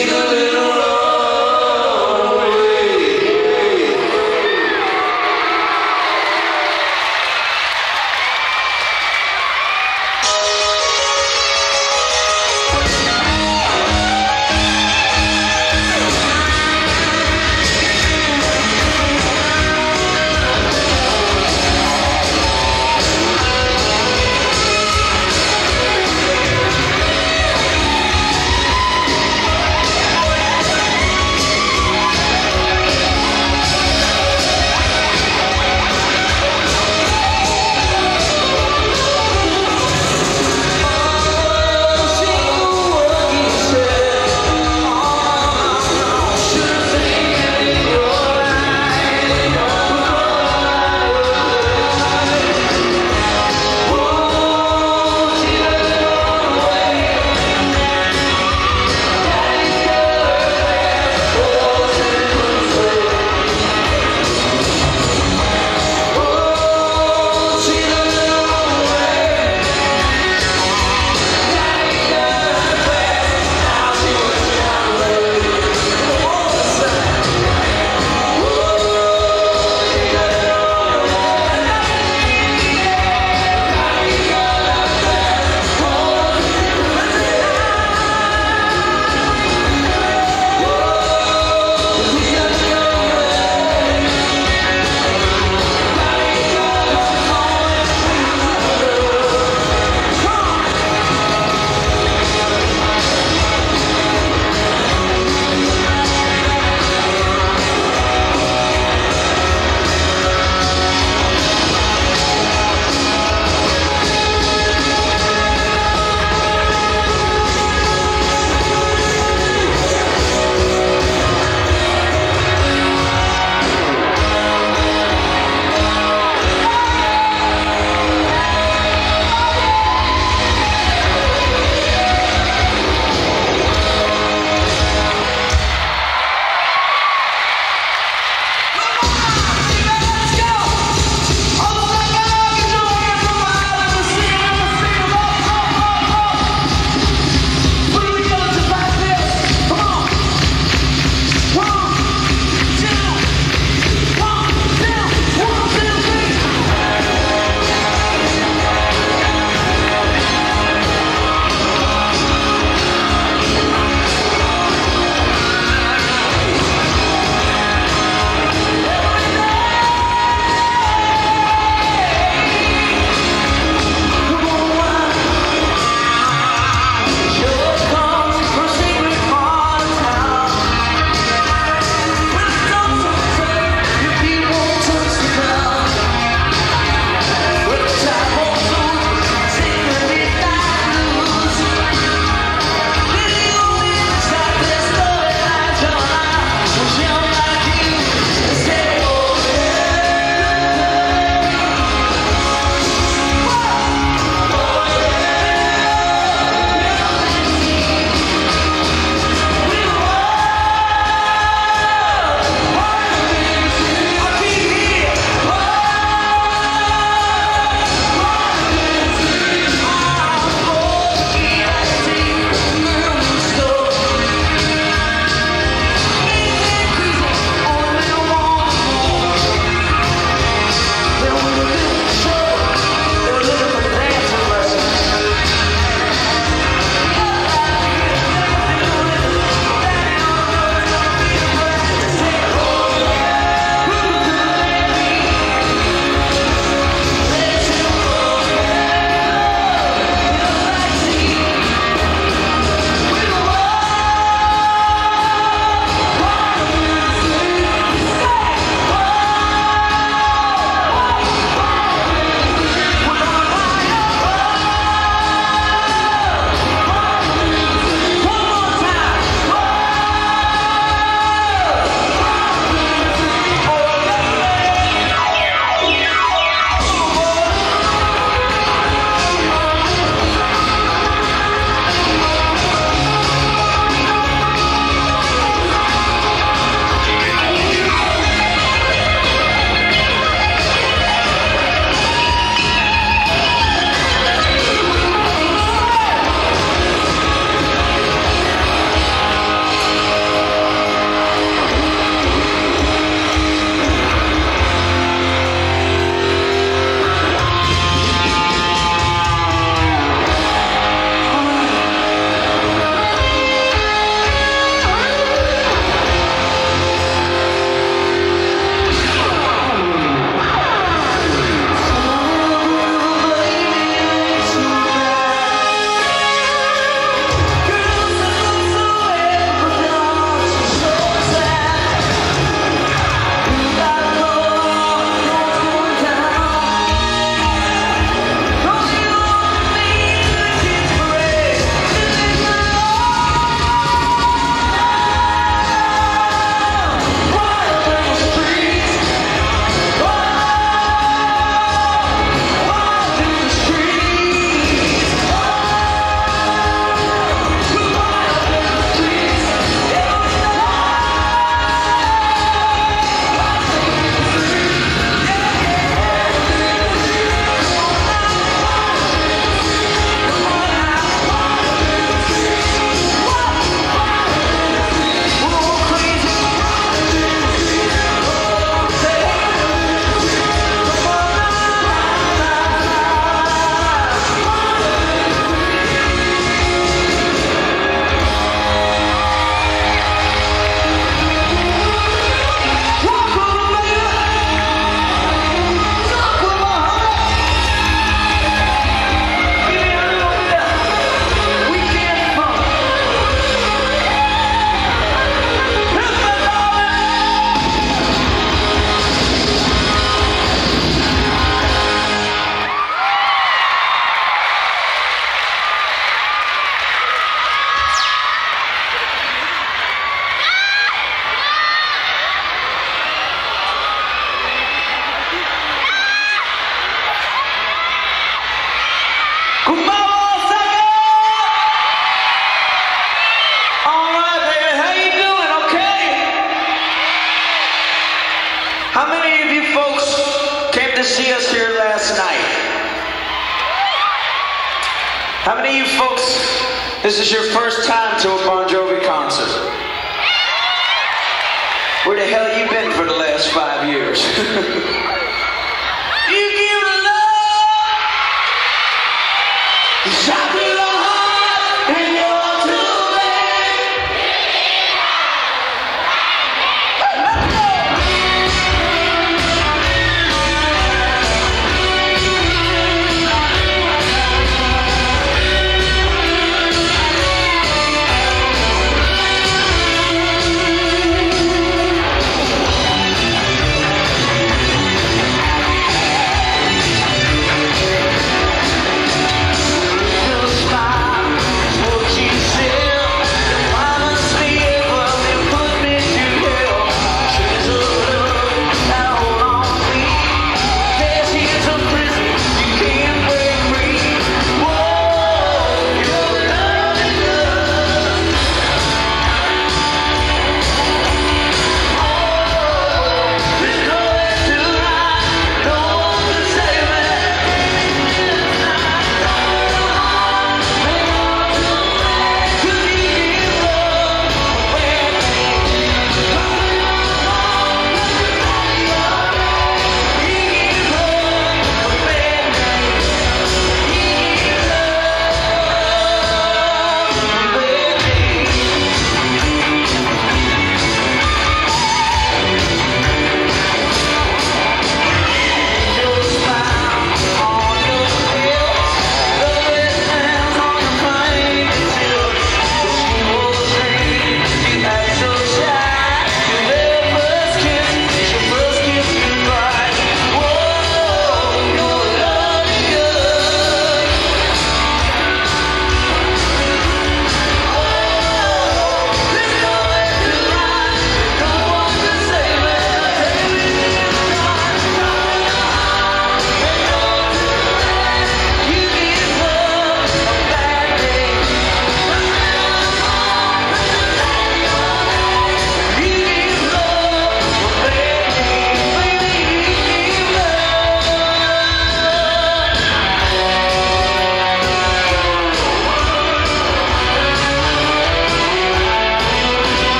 Wait a little.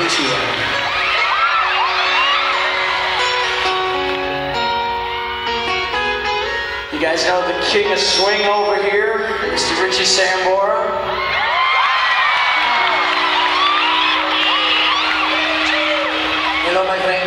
You guys know the king of swing over here, Mr. Richie Sambora. You know my name?